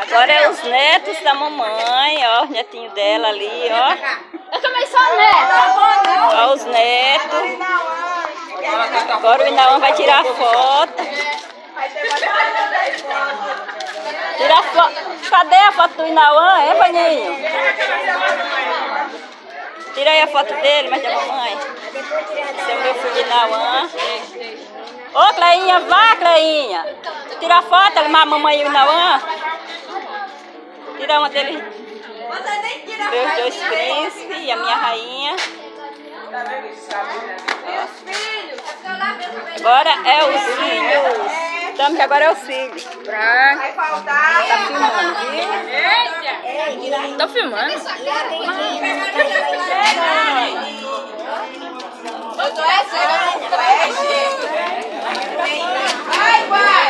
Agora é os netos da mamãe, ó, os netinhos dela ali, ó. Eu também sou neta. Ó os netos. Agora o Inauã vai tirar foto. Tirar foto. Cadê a foto do Inauã, hein, Paninho? Tira aí a foto dele, mas da mamãe. Esse é o meu filho Inauã. Ô, Cleinha, vá, Cleinha. Tira a foto, a mamãe e o Inauã. Tira uma dele. Meus dois príncipes e a minha rainha. Agora é os filhos. Estamos que agora é os filhos. Vai faltar. Tá filmando? Tô filmando. Eu tô essa, Vai, vai.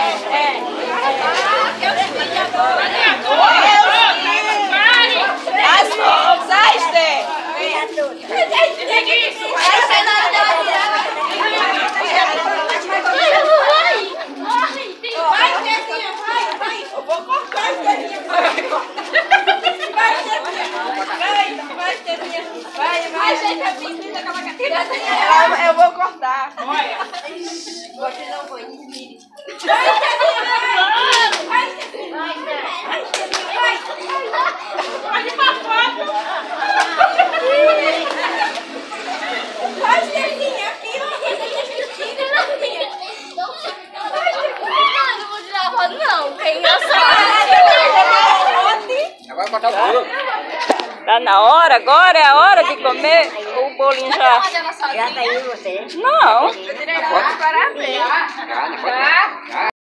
As mãos, sai, Esther. Vai, Estherzinha, vai, vai. Eu vou cortar, Estherzinha. Vai, Estherzinha. Vai, vai, Estherzinha. Vai, vai. Ajeita a cadeira. Eu vou cortar. Olha. Você não foi, ir pra foto. Estherzinha, aqui, ó. Não vou tirar foto, não. Que é engraçado. Agora cortar o bolo. Tá na hora, agora é a hora de comer. O bolinho já. Já aí você. Não. Parabéns.